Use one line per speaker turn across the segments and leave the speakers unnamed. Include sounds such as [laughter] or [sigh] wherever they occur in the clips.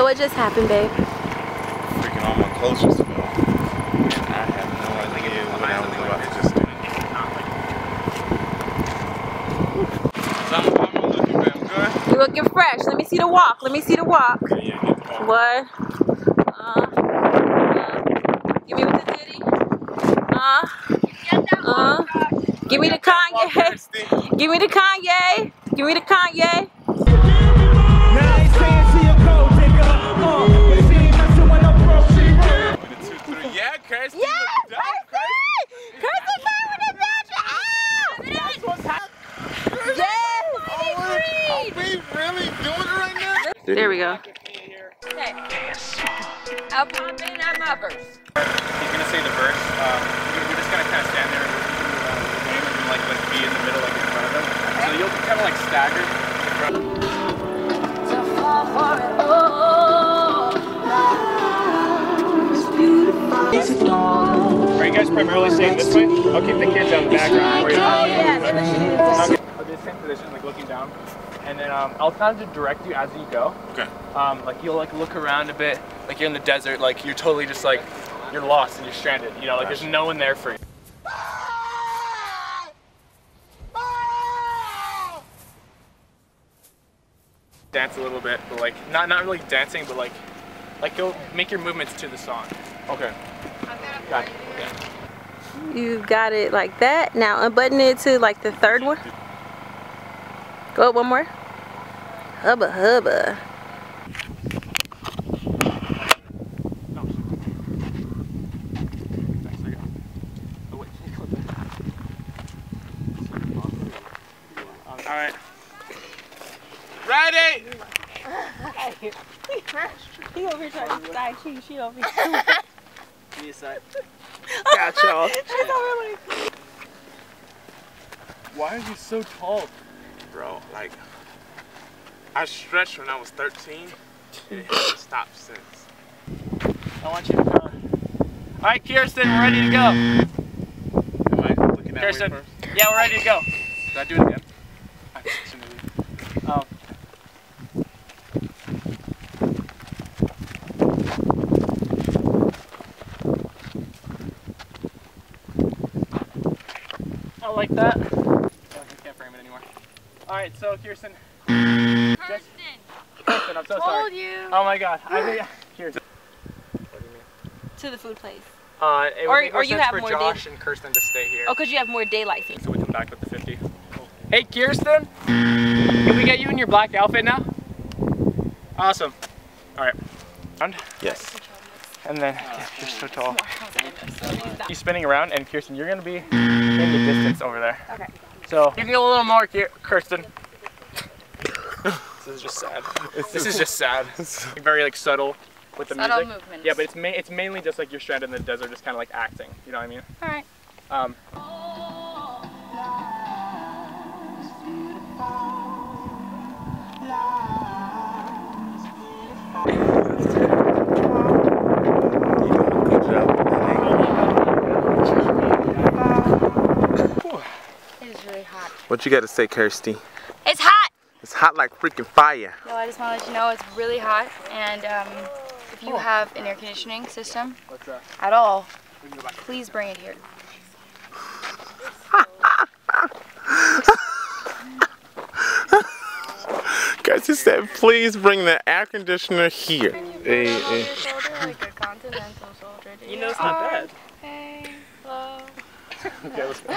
So what just happened, babe?
Freaking all my clothes just fell. And I have no idea what I was about to just do. I'm, I'm looking good.
You're looking fresh. Let me see the walk. Let me see the walk.
Yeah, yeah, the ball.
What? Uh, uh, give me with the titty. Uh, uh, give me the Kanye. [laughs] Give me the Kanye. Give me the Kanye.
Kirsty.
Yes,
look dope,
Kirsty! Kirsty came with the badge. Ah!
That's what's happening.
Yes!
Are we really doing it right now?
There we go.
Okay. I'll pop in at Mubbers.
Are you guys primarily staying this way? I'll keep the kids out in the background for you. Okay. I'll do the same position, like looking down, and then um, I'll kind of direct you as you go.
Okay.
Um, like you'll like look around a bit, like you're in the desert, like you're totally just like you're lost and you're stranded. You know, like there's no one there for you. Dance a little bit, but like not not really dancing, but like like go make your movements to the song. Okay. Got it. Okay.
You got it like that. Now unbutton it to like the third one. Go up one more. Hubba hubba.
No. Nice, it. Wait, can you clip it? All right. Ready? [laughs]
He over here trying to side cheat. She over here. [laughs]
Give me a sec.
Got y'all.
Why are you so tall?
Bro, like, I stretched when I was 13. It hasn't stopped since.
I want you to kind of. All right, Kirsten, we're ready to go.
Am I looking that
Kirsten.
way first?
Yeah, we're ready to go. Did I do it again? I shouldn't have. Um, I like that. Oh, I can't frame it anymore. All right, so Kirsten.
Kirsten,
Kirsten, I'm so
told
sorry.
you.
Oh my God. I think Kirsten.
To the food place.
Uh, it
Or-
would make
or
more
you
sense
have
for
more
Josh and Kirsten to stay here.
Oh, cause you have more daylight scenes.
So we come back with the 50. Hey, Kirsten! Can we get you in your black outfit now? Awesome. All right. Round.
Yes.
And then, yeah, you're so tall. He's spinning around, and Kirsten, you're gonna be in the distance over there.
Okay.
So you can get a little more, Kir- Kirsten. this is just sad. [laughs] This is just sad. [laughs] Very like subtle with the
Subtle
music.
movements.
Yeah, but it's ma- it's mainly just like you're stranded in the desert, just kind of like acting. You know what I mean?
All right.
Um,
What you got to say, Kirsty?
It's hot.
It's hot like freaking fire.
Yo, I just want to let you know it's really hot, and um, if you have an air conditioning system at all,
We can go back.
please bring it here. [laughs]
Guys, he said, please bring the air conditioner here. Hey, hey.
like a continental soldier.
You know it's not bad.
Hey, hello.
Okay, let's go.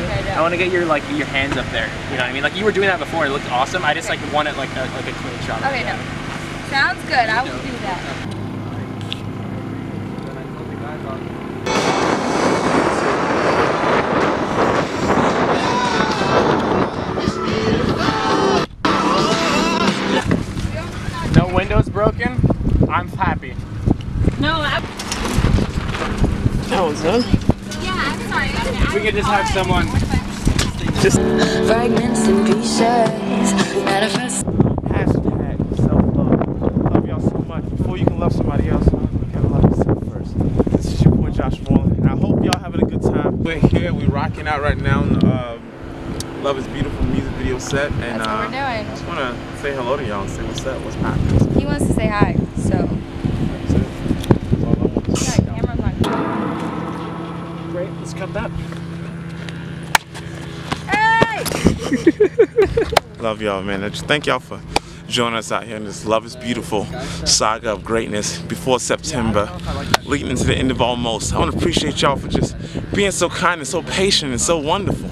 I want to get your like your hands up there. You know what I mean? Like you were doing that before. It looked awesome. I just like wanted like a like a clean shot.
Okay, no. Sounds good. I will do that.
No windows broken. I'm happy.
No, I,
That was done.
Yeah, I'm sorry.
We could just have someone.
Fragments and pieces manifest.
Hashtag self-love. Love y'all so much. Before you can love somebody else, you gotta love yourself first. This is your boy Josh Wallen, and I hope y'all having a good time. we're here. We're rocking out right now in the um, Love is Beautiful music video set. And
That's what
uh,
we're doing.
I just want to say hello to y'all and say what's up, what's happening.
He wants to say hi, so.
That's it. That's all I want to say.
Yeah.
Great, let's cut that. [laughs]
Love y'all, man. I just thank y'all for joining us out here in this Love is Beautiful saga of greatness before September, leading into the end of almost. I want to appreciate y'all for just being so kind and so patient and so wonderful.